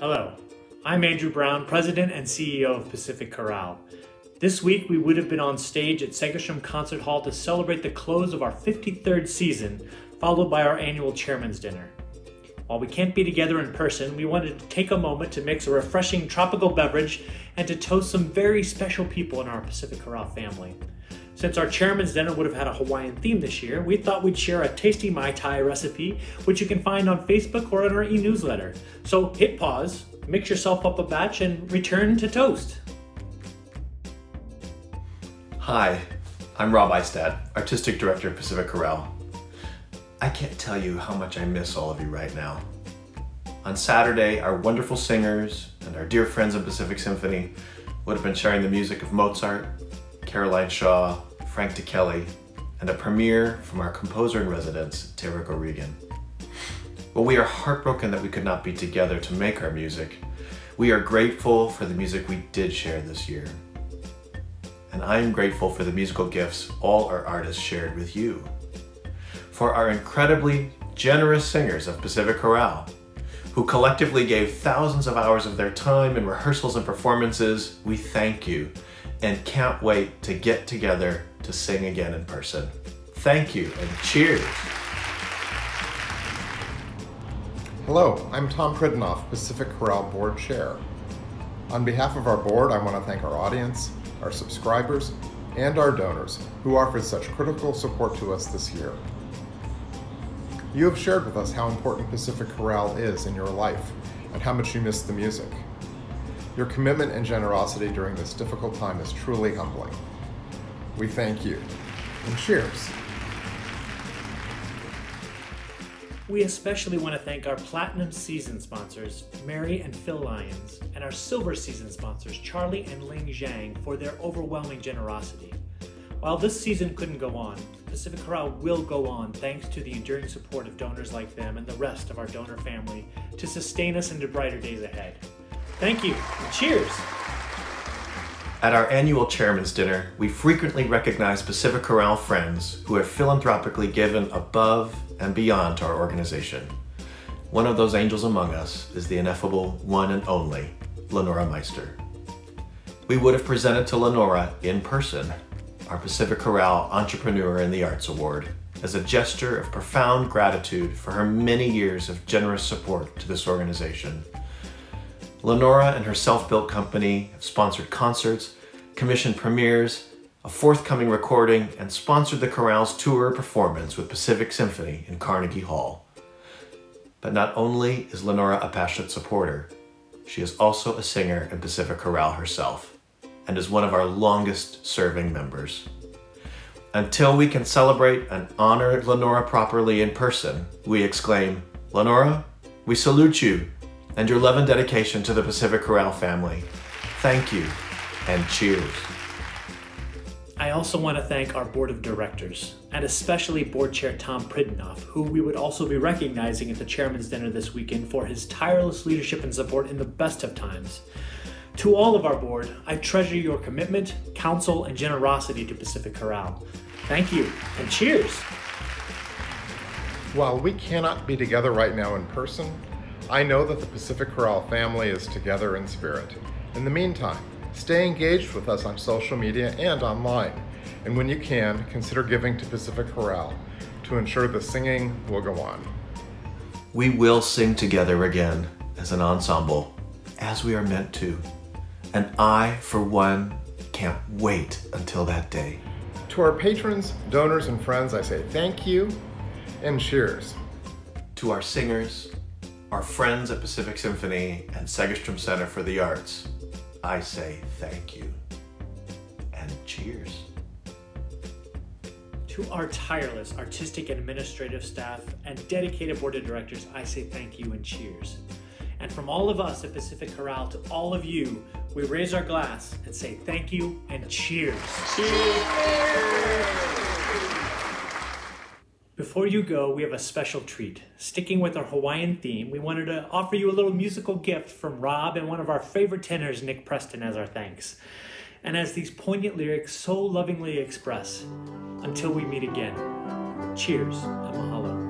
Hello, I'm Andrew Brown, President and CEO of Pacific Chorale. This week we would have been on stage at Segerstrom Concert Hall to celebrate the close of our 53rd season, followed by our annual Chairman's Dinner. While we can't be together in person, we wanted to take a moment to mix a refreshing tropical beverage and to toast some very special people in our Pacific Chorale family. Since our chairman's dinner would have had a Hawaiian theme this year, we thought we'd share a tasty Mai Tai recipe, which you can find on Facebook or in our e newsletter. So hit pause, mix yourself up a batch, and return to toast. Hi, I'm Rob Istad, Artistic Director of Pacific Chorale. I can't tell you how much I miss all of you right now. On Saturday, our wonderful singers and our dear friends in Pacific Symphony would have been sharing the music of Mozart, Caroline Shaw, Frank Ticheli, and a premiere from our composer in residence, Tarik O'Regan. While we are heartbroken that we could not be together to make our music, we are grateful for the music we did share this year. And I am grateful for the musical gifts all our artists shared with you. For our incredibly generous singers of Pacific Chorale, who collectively gave thousands of hours of their time in rehearsals and performances, we thank you and can't wait to get together to sing again in person. Thank you and cheers. Hello, I'm Tom Pridonoff, Pacific Chorale Board Chair. On behalf of our board, I want to thank our audience, our subscribers, and our donors who offered such critical support to us this year. You have shared with us how important Pacific Chorale is in your life and how much you miss the music. Your commitment and generosity during this difficult time is truly humbling. We thank you. And cheers. We especially want to thank our Platinum Season sponsors, Mary and Phil Lyons, and our Silver Season sponsors, Charlie and Ling Zhang, for their overwhelming generosity. While this season couldn't go on, Pacific Chorale will go on thanks to the enduring support of donors like them and the rest of our donor family to sustain us into brighter days ahead. Thank you, cheers! At our annual Chairman's Dinner, we frequently recognize Pacific Chorale friends who have philanthropically given above and beyond to our organization. One of those angels among us is the ineffable one and only Lenora Meister. We would have presented to Lenora in person our Pacific Chorale Entrepreneur in the Arts Award as a gesture of profound gratitude for her many years of generous support to this organization. Lenora and her self-built company have sponsored concerts, commissioned premieres, a forthcoming recording, and sponsored the Chorale's tour performance with Pacific Symphony in Carnegie Hall. But not only is Lenora a passionate supporter, she is also a singer in Pacific Chorale herself and is one of our longest serving members. Until we can celebrate and honor Lenora properly in person, we exclaim, Lenora, we salute you and your love and dedication to the Pacific Chorale family. Thank you and cheers. I also want to thank our board of directors, and especially board chair Tom Pridonoff, who we would also be recognizing at the chairman's dinner this weekend for his tireless leadership and support in the best of times. To all of our board, I treasure your commitment, counsel, and generosity to Pacific Chorale. Thank you, and cheers! While we cannot be together right now in person, I know that the Pacific Chorale family is together in spirit. In the meantime, stay engaged with us on social media and online. And when you can, consider giving to Pacific Chorale to ensure the singing will go on. We will sing together again as an ensemble, as we are meant to. And I, for one, can't wait until that day. To our patrons, donors, and friends, I say thank you and cheers. To our singers, our friends at Pacific Symphony and Segerstrom Center for the Arts, I say thank you and cheers. To our tireless artistic and administrative staff and dedicated board of directors, I say thank you and cheers. And from all of us at Pacific Chorale to all of you, we raise our glass and say thank you and cheers. Cheers! Before you go, we have a special treat. Sticking with our Hawaiian theme, we wanted to offer you a little musical gift from Rob and one of our favorite tenors, Nick Preston, as our thanks. And as these poignant lyrics so lovingly express, until we meet again, cheers and mahalo.